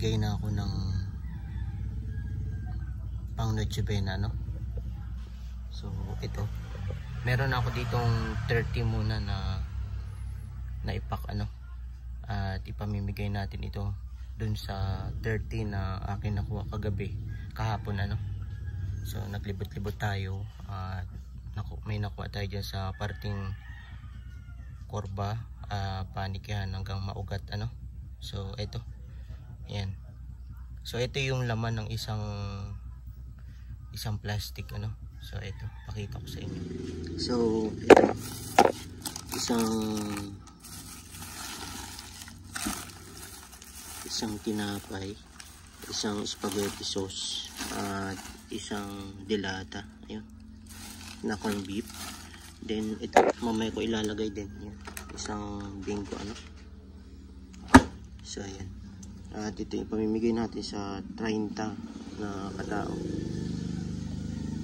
mamimigay na ako ng pang Noche Buena no? So ito. Meron ako ditong 30 muna na na ipak ano? At ipamimigay natin ito dun sa 30 na akin nakuha kagabi kahapon ano? So naglibot-libot tayo at naku, may nakuha tayo dyan sa parting korba uh, panikihan hanggang maugat ano? So ito yan. So ito yung laman ng isang isang plastic ano? So ito pakita ko sa inyo. So ito isang isang tinapay isang spaghetti sauce at isang dilata. Ayun na corn beef. Then ito mamaya ko ilalagay din. Yan isang bingo ano? So ayan at ito yung pamimigay natin sa 30 na katao.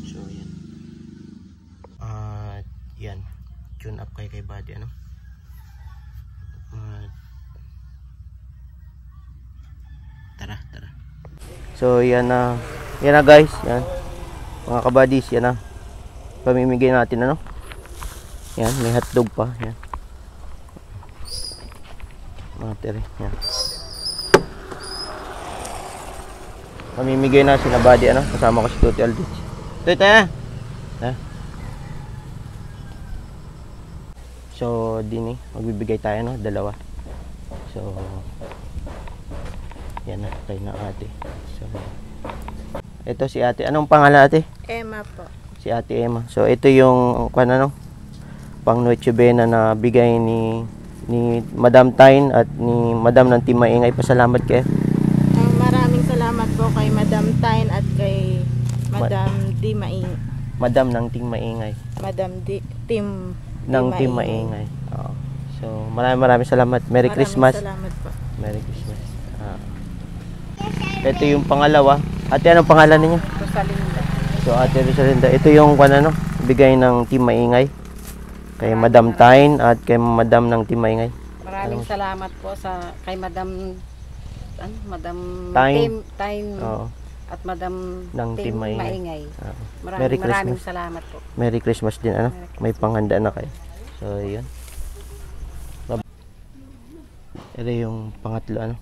So ayan. At yan. Tune up kay kay body ano? At tara tara. So yan na. Yan na guys. Yan. Mga kabadis yan na. Pamimigay natin ano? Yan may hotdog pa. Yan. Mga tere yan pamimigay na sila body ano? Kasama ko si Tuti Aldich Tuti ha? Ha? So din eh magbibigay tayo no? Dalawa. So yan na tayo na ate. So ito si ate. Anong pangalan ate? Emma po. si Ate Emma. So ito yung kung ano? Pang Noche na bigay ni ni Madam Tain at ni Madam ng Team Maingay. Pasalamat kayo. Ang maraming salamat po kay Tain at kay Madam Di Maing. Madam ng Team Maingay. Madam Di Tim Ng Team Maingay. Oo. So maraming maraming salamat. Merry Maraming Christmas. Salamat po. Merry Christmas. Ah. Ito yung pangalawa. Ate, anong pangalan niyo? Rosalinda. So Ate Rosalinda, ito yung ano, bigay ng Team Maingay. Kay Madam Tain at kay Madam ng Team Maingay. Maraming salamat po sa kay Madam ano, Madam Tain. Tim Tain Oo. At Madam Ng Tim Tim Maingay. Maingay. Oo. Maraming Merry maraming Christmas. salamat po. Merry Christmas din ano. Merry May panghanda na kayo. So, yun. Bab- Ere yung pangatlo ano.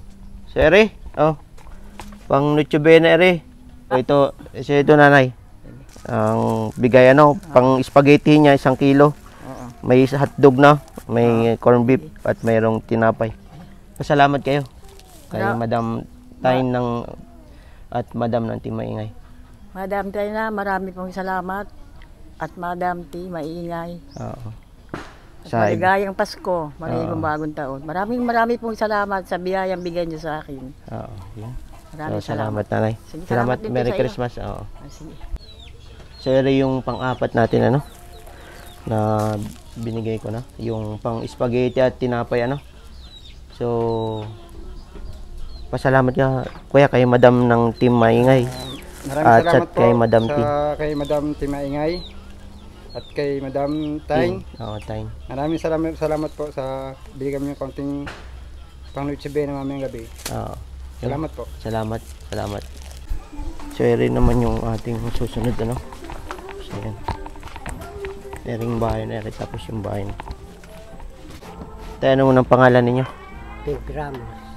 So, Ere, oh. Pang Noche Buena, Ere. O ito, ito, ito nanay. Ang bigay ano, pang spaghetti niya, isang kilo. May hotdog na, may corn beef at mayroong tinapay. Pasalamat kayo. Kay Madam Tain ng at Madam ng Timaingay. Madam Tina, marami pong salamat. At Madam T, maingay. Oo. At Sa maligayang Pasko, maligayang bagong taon. Maraming marami pong salamat sa biyayang bigay niyo sa akin. Oo. Maraming So, salamat, nanay. Sige, Salamat, salamat Merry. Christmas. Oo. Ah, sige. So, yung pang-apat natin, ano? Na binigay ko na. Yung pang spaghetti at tinapay, ano? So, pasalamat ka, kuya, kay madam ng Team Maingay. Maraming At salamat kay Madam sa, T. kay Madam Timaingay at kay Madam Tang. Oo, time. Maraming salamat, salamat po sa bigyan niyo konting pang Noche Buena mamayang gabi. Oo. Yun. Salamat po. Salamat, salamat. So, naman yung ating susunod, ano? So, yan. Ering bahay na, ere tapos yung bahay na. Tayo, ano muna ang pangalan ninyo?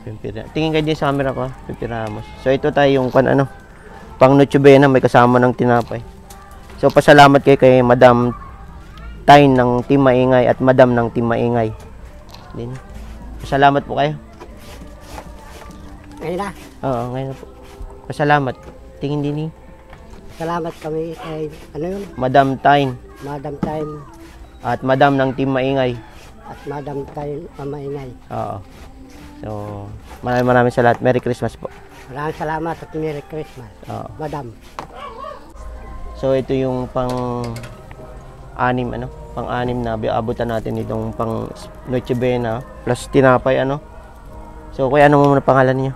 Pimpira. Tingin kayo din sa camera ko, ha? Pimpira Ramos. So, ito tayo yung kan ano, pang Noche Buena, may kasama ng tinapay. So, pasalamat kayo kay Madam Tain ng Team Maingay at Madam ng Team Maingay. Din. Pasalamat po kayo. Ngayon na, Oo, ngayon na po. Pasalamat. Tingin din ni salamat kami kay ano yun, Madam Tain Madam Time at Madam ng Team Maingay. at Madam Time Mamaingay. Oo. So, maraming maraming salamat. Merry Christmas po. Maraming salamat at Merry Christmas. Oo. Madam, So, ito yung pang anim, ano? Pang anim na abutan natin itong pang Noche Buena plus tinapay, ano? So, kuya, ano mo muna pangalan niyo?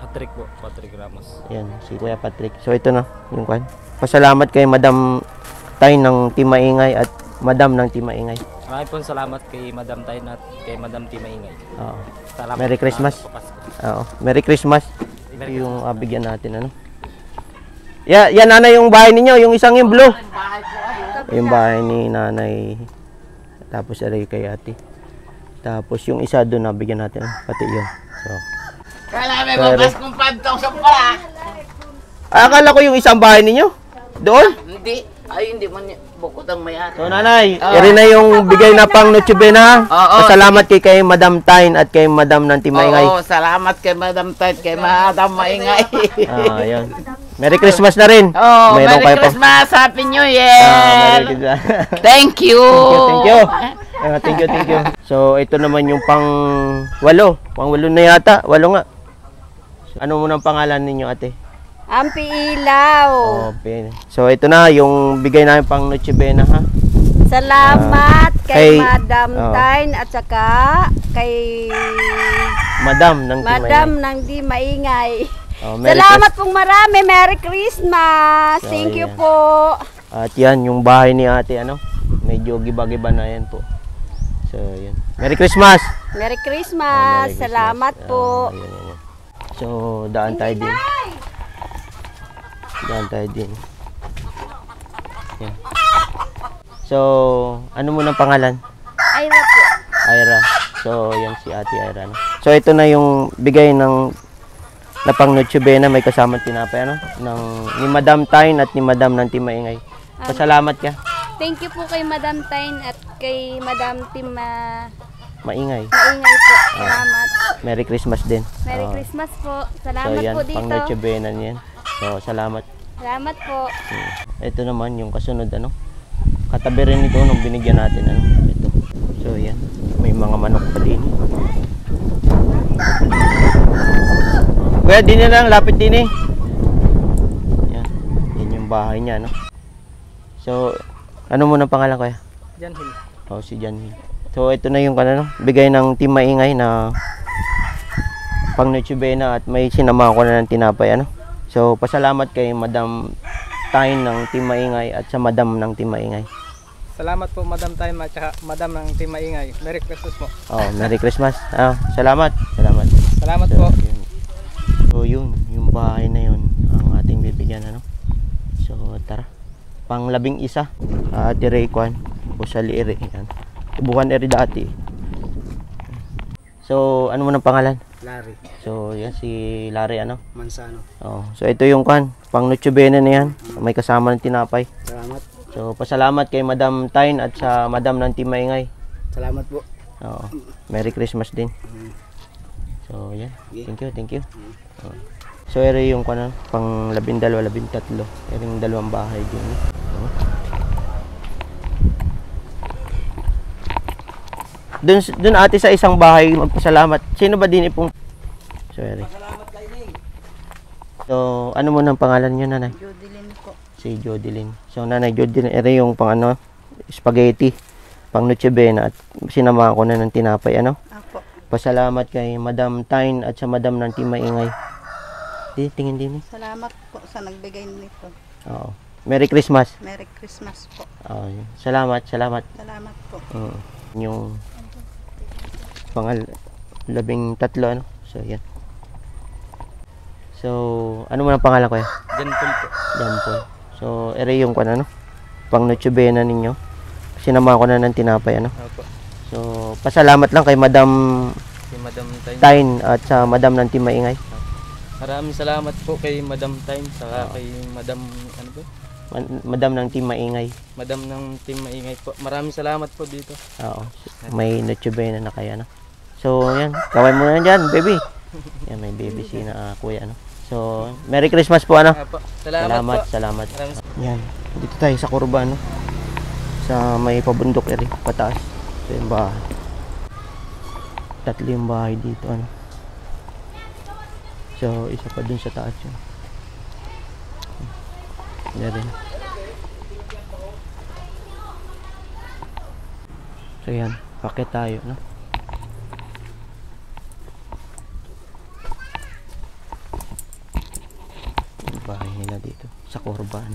Patrick po, Patrick Ramos. Yan, si Kuya Patrick. So, ito na, yung kwan. Pasalamat kay Madam Tay ng Team Maingay at Madam ng Team Maingay. Maraming pong salamat kay Madam Tayo at kay Madam Timaingay. Oo. Salamat. Merry Christmas. Oo. Merry Christmas. Ito yung ah, bigyan natin ano. Ya, yan nanay yung bahay ninyo, yung isang yung blue. Yung bahay ni nanay. Tapos aray kay ate. Tapos yung isa doon nabigyan natin, ano, pati yun. So. Kala may babas kong pantong sa pala. Ah, akala ko yung isang bahay ninyo. Doon. Hindi. Ay, hindi man y- bukod ang mayari. So nanay, iri na yung bigay na pang Noche Buena. Oo. Salamat kay kay Madam Tain at kay Madam ng Timaingay. Oo, salamat kay Madam Ted, kay Madam Maingay. Ah, yun. Merry Christmas na rin. Oh, Mayroon Merry kayo pa- Christmas, Happy New Ah, Year! Christmas. Thank you! Thank you, thank you. Ah, thank you, thank you. So, ito naman yung pang walo. Pang walo na yata. Walo nga. So, ano muna ang pangalan ninyo, ate? Ampi Ilaw. Okay. So, ito na yung bigay namin pang Noche Buena, ha? Salamat kay- kay, Madam oh. Tain at saka kay Madam ng Madam ng Di Maingay. Oh, Merry Salamat pong marami. Merry Christmas. So, Thank you yan. po. At yan, yung bahay ni ate, ano? Medyo giba-giba na yan po. So, yan. Merry Christmas! Merry Oh, Christmas. Merry Christmas. Salamat po. Ah, yan, yan, yan. So, daan tayo din. Daan tayo din. Yan. So, ano mo ng pangalan? Ayra po. Ira. So, yan si Ate Ira. No? So, ito na yung bigay ng na pang Noche Buena, may kasamang tinapay, ano? Ng, ni Madam Tain at ni Madam ng Timaingay. Pasalamat ka. Thank you po kay Madam Tain at kay Madam Tim uh, Maingay. Maingay po. Salamat. Merry Christmas din. Merry Oo. Christmas po. So, Salamat yan, po pang dito. Noche Buena niyan. So, salamat. Salamat po. Ito naman yung kasunod ano. Katabi rin ito nung binigyan natin ano. Ito. So yan. May mga manok pa din. Kuya, din na lang. Lapit din eh. Yan. Yan yung bahay niya no. So, ano muna pangalan kuya? Jan Hill. Oh, si Jan Hill. So, ito na yung ano, bigay ng Team Maingay na pang Noche Buena at may sinama ko na ng tinapay ano. So, pasalamat kay Madam Tain ng Team Maingay at sa Madam ng Team Maingay. Salamat po Madam Tayo at saka Madam ng Timaingay. Merry Christmas po. Oh, Merry Christmas. Ah, salamat. Salamat. Salamat So, po. yun. So, yun, yung bahay na yun ang ating bibigyan ano. So, tara. Pang labing isa. Uh, Ate Kwan. O sa Liire. Yan. Tubuhan eri dati. So, ano mo ng pangalan? Larry So, yan si Larry ano. Mansano. Oh, so ito yung kwan, pang Noche Buena na yan. May kasama ng tinapay. Salamat. So, pasalamat kay Madam Tain at sa Madam ng Timaingay. Salamat po. Oo. Merry Christmas din. So, yan. Thank you, thank you. Oo. So, ere yung kwan, pang labindalawa, labintatlo. Ere yung dalawang bahay din. Oo. Dun, dun ate sa isang bahay, magpasalamat. Sino ba din ipong... So, ere. So, ano mo ng pangalan niyo, nanay? Jodelyn po. Si Jodelyn. So, nanay Jodelyn, ere yung pang ano, spaghetti, pang Noche at sinama ko na ng tinapay, ano? Apo. Pasalamat kay Madam Tain at sa Madam ng Timaingay. Di, tingin din eh. Salamat po sa nagbigay nito. Oo. Merry Christmas. Merry Christmas po. Oo, salamat, salamat. Salamat po. Oo. Yung pangal labing tatlo ano. So, yan. So, ano mo ang pangalan ko yan? Jan Paul po. Jampol. So, ere yung kung ano, pang Noche Buena ninyo. Sinama ko na ng tinapay, ano. Opo. So, pasalamat lang kay Madam Si Madam. Tain at sa Madam ng Timaingay. Maraming salamat po kay Madam Time saka kay Madam ano po? Ma- Madam ng Timaingay. Madam ng Team Maingay po. Maraming salamat po dito. Oo. May Noche Buena na kaya, no? So, yan. Kaway mo na dyan, baby. Yan, may baby si na ah, kuya, no? So, Merry Christmas po, ano? Salamat, Salamat, po. salamat. Maraming Yan. Dito tayo sa Kurba, no? Sa may pabundok eri, pataas. Ito yung bahay. Tatlo yung bahay dito, ano? So, isa pa dun sa taas yun. Yan rin. So, yan. Pakit tayo, no? sa korban.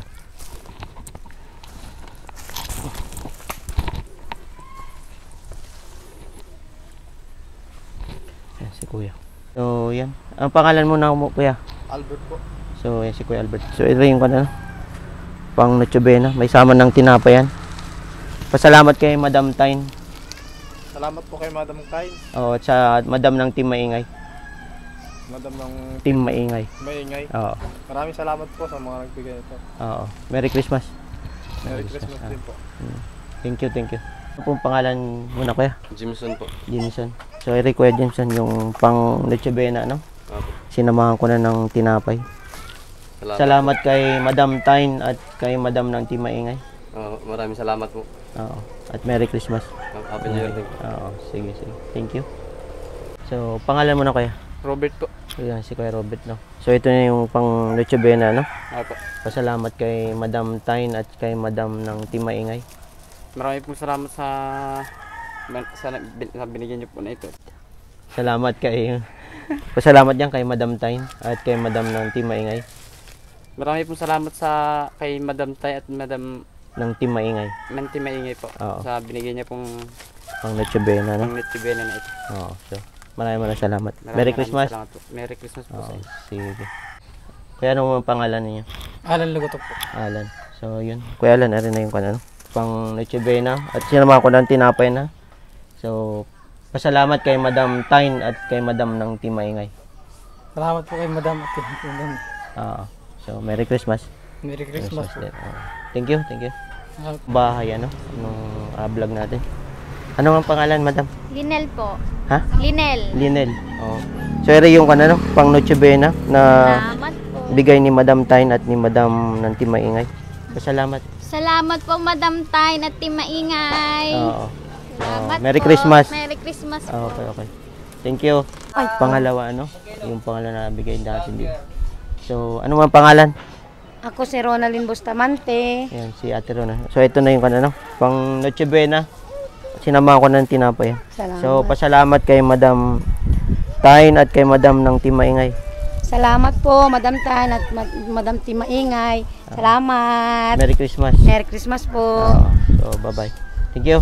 Yan si kuya. So yan. Ang pangalan mo na mo kuya? Albert po. So yan si kuya Albert. So ito yung kanal ano? pang nochebena may sama ng tinapa yan. Pasalamat kay Madam Tain. Salamat po kay Madam Tain. Oo at sa Madam ng Team Maingay. Madam ng Team Maingay. Maingay. Oo. Maraming salamat po sa mga nagbigay ito. Oo. Merry Christmas. Merry Christmas din po. Thank you, thank you. Ano pong pangalan mo na, Kuya? Jimson po. Jameson. So, Eric Kuya Jameson, yung pang Noche Buena, no? Opo. Sinamahan ko na ng tinapay. Salamat. Salamat kay Madam Tain at kay Madam ng Team Maingay. Oh, maraming salamat po. Oo. At Merry Christmas. Happy New Year din. Oo, sige, sige. Thank you. So, pangalan mo na kuya? Robert po. Ayan, si Kuya Robert, no? So, ito na yung pang Noche Buena, no? Opo. Pasalamat kay Madam Tain at kay Madam ng Team Maingay. Maraming po salamat sa sa, sa binigyan niyo po na ito. Salamat kay... Pasalamat yan kay Madam Tain at kay Madam ng Team Maingay. Maraming po salamat sa kay Madam Tay at Madam Ng Team Maingay. Manti Maingay po Oo. sa binigay niya pong Pang Noche Buena, no? pang Nitibena na ito. Oo, so... Maraming maraming salamat. Maraming Merry maraming Christmas. Salamat po. Merry Christmas po sa Oo, inyo. sige. Kuya, ano ang pangalan ninyo? Alan Lugotok po. Alan. So, yun. Kuya Alan, arin na yung kanano. Pang Noche Buena. At sinama ko ng tinapay na. So, pasalamat kay Madam Tain at kay Madam ng Team Maingay. Salamat po kay Madam at kay Madam. Oo. So, Merry Christmas. Merry Christmas po. din. Oo. Thank you, thank you. Ah, Bahay, ano? Nung ah, vlog natin. Ano ang pangalan, Madam? Linel po. Ha? Linel. Linel. Oo. So, ere yung kanano, pang Noche Buena na Salamat po. bigay ni Madam Tain at ni Madam Team Maingay. Pasalamat. Salamat po, Madam Tain at Team Maingay. Oo. Salamat Oh, Merry po. Christmas. Merry Christmas po. Ah, okay, okay. Thank you. Pangalawa, ano? Yung pangalan na bigay natin dito. So, ano ang pangalan? Ako si Ronaldin Bustamante. Ayan, si Ate Rona. So, ito na yung ano, pang Noche Buena. Sinama ko ng tinapay. Salamat. So, pasalamat kay Madam Tain at kay Madam ng Team Maingay. Salamat po, Madam Tan at Ma- Madam Timaingay. Salamat. Merry Christmas. Merry Christmas po. Ah, so, bye-bye. Thank you.